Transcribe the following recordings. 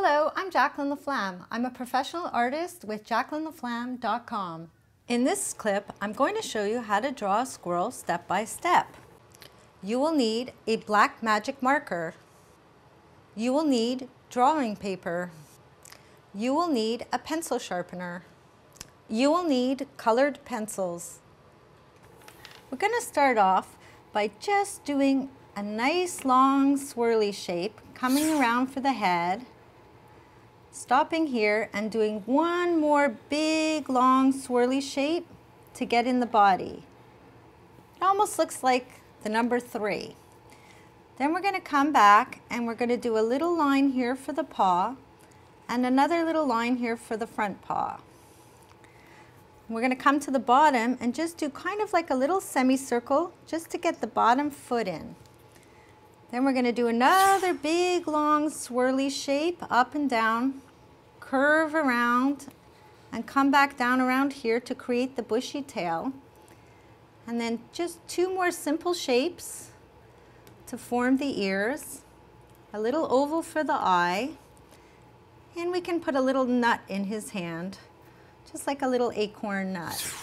Hello, I'm Jacklyn Laflamme. I'm a professional artist with jacklynlaflamme.com. In this clip, I'm going to show you how to draw a squirrel step by step. You will need a black magic marker. You will need drawing paper. You will need a pencil sharpener. You will need colored pencils. We're going to start off by just doing a nice long swirly shape coming around for the head stopping here and doing one more big long swirly shape to get in the body. It almost looks like the number three. Then we're going to come back and we're going to do a little line here for the paw and another little line here for the front paw. We're going to come to the bottom and just do kind of like a little semicircle just to get the bottom foot in. Then we're going to do another big long swirly shape up and down curve around and come back down around here to create the bushy tail. And then just two more simple shapes to form the ears, a little oval for the eye, and we can put a little nut in his hand, just like a little acorn nut.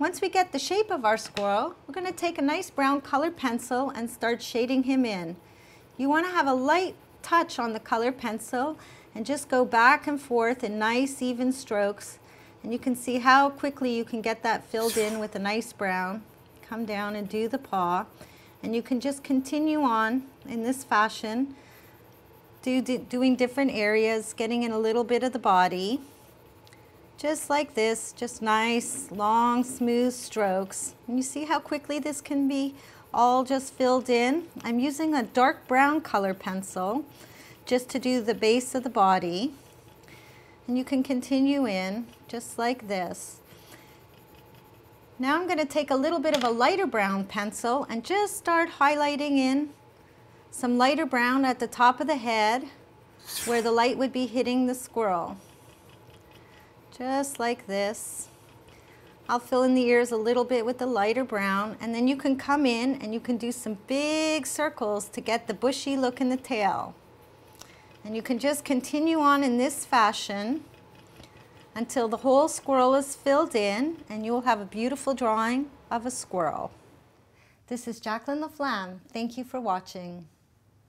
Once we get the shape of our squirrel, we're going to take a nice brown colored pencil and start shading him in. You want to have a light touch on the color pencil and just go back and forth in nice even strokes and you can see how quickly you can get that filled in with a nice brown. Come down and do the paw and you can just continue on in this fashion do, do, doing different areas, getting in a little bit of the body. Just like this, just nice, long, smooth strokes. And you see how quickly this can be all just filled in. I'm using a dark brown color pencil just to do the base of the body. And you can continue in just like this. Now I'm going to take a little bit of a lighter brown pencil and just start highlighting in some lighter brown at the top of the head where the light would be hitting the squirrel. Just like this. I'll fill in the ears a little bit with the lighter brown and then you can come in and you can do some big circles to get the bushy look in the tail. And you can just continue on in this fashion until the whole squirrel is filled in and you will have a beautiful drawing of a squirrel. This is Jacklyn Laflamme. Thank you for watching.